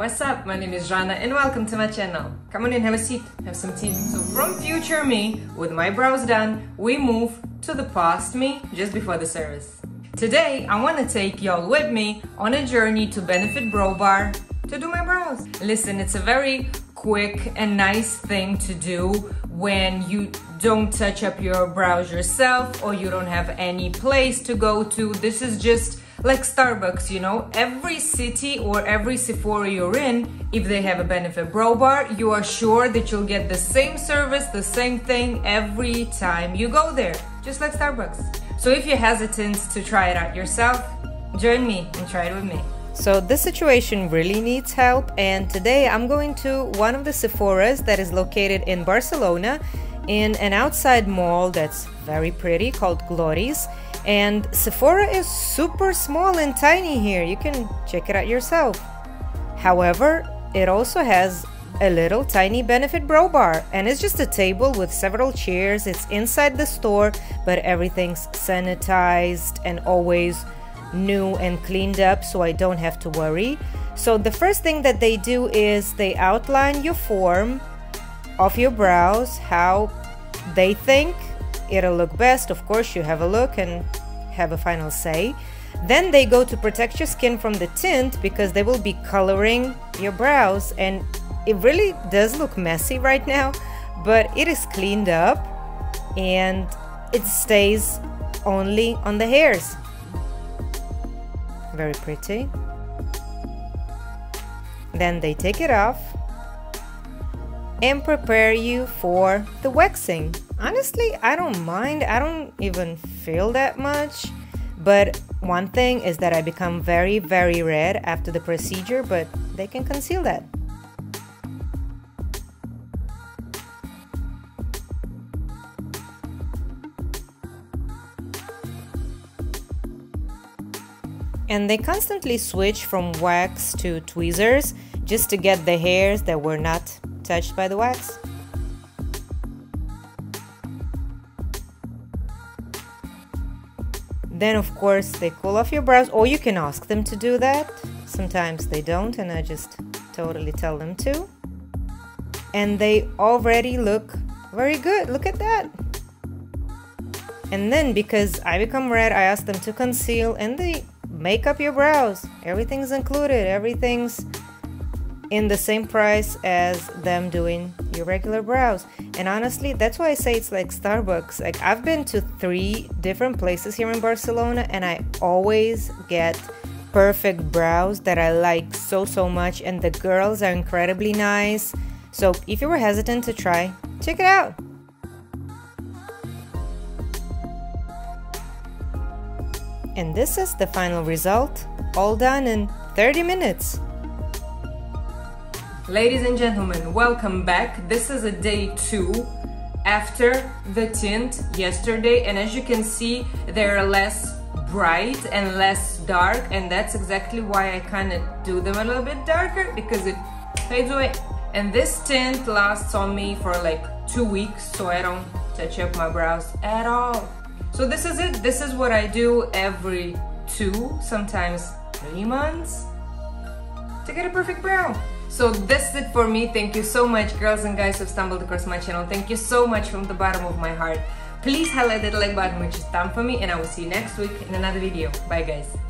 What's up? My name is Jana and welcome to my channel. Come on in, have a seat, have some tea. So from future me, with my brows done, we move to the past me just before the service. Today, I want to take y'all with me on a journey to Benefit Brow Bar to do my brows. Listen, it's a very quick and nice thing to do when you don't touch up your brows yourself or you don't have any place to go to. This is just like Starbucks, you know, every city or every Sephora you're in, if they have a benefit brow bar, you are sure that you'll get the same service, the same thing every time you go there, just like Starbucks. So if you're hesitant to try it out yourself, join me and try it with me. So this situation really needs help and today I'm going to one of the Sephoras that is located in Barcelona in an outside mall that's very pretty called Glories and Sephora is super small and tiny here. You can check it out yourself. However, it also has a little tiny benefit brow bar and it's just a table with several chairs. It's inside the store, but everything's sanitized and always new and cleaned up so I don't have to worry. So the first thing that they do is they outline your form of your brows, how they think it'll look best. Of course, you have a look and have a final say. Then they go to protect your skin from the tint because they will be coloring your brows and it really does look messy right now, but it is cleaned up and it stays only on the hairs. Very pretty. Then they take it off and prepare you for the waxing. Honestly, I don't mind. I don't even feel that much. But one thing is that I become very, very red after the procedure, but they can conceal that. And they constantly switch from wax to tweezers just to get the hairs that were not touched by the wax. Then of course they cool off your brows or you can ask them to do that. Sometimes they don't and I just totally tell them to. And they already look very good. Look at that. And then because I become red, I ask them to conceal and they make up your brows. Everything's included. Everything's in the same price as them doing your regular brows. And honestly, that's why I say it's like Starbucks. Like I've been to three different places here in Barcelona and I always get perfect brows that I like so so much and the girls are incredibly nice. So if you were hesitant to try, check it out. And this is the final result, all done in 30 minutes. Ladies and gentlemen, welcome back. This is a day two after the tint yesterday and as you can see they're less bright and less dark and that's exactly why I kind of do them a little bit darker because it fades away. And this tint lasts on me for like two weeks so I don't touch up my brows at all. So this is it. This is what I do every two, sometimes three months to get a perfect brow. So this is it for me. Thank you so much girls and guys who stumbled across my channel. Thank you so much from the bottom of my heart. Please highlight that like button which is time for me and I will see you next week in another video. Bye guys.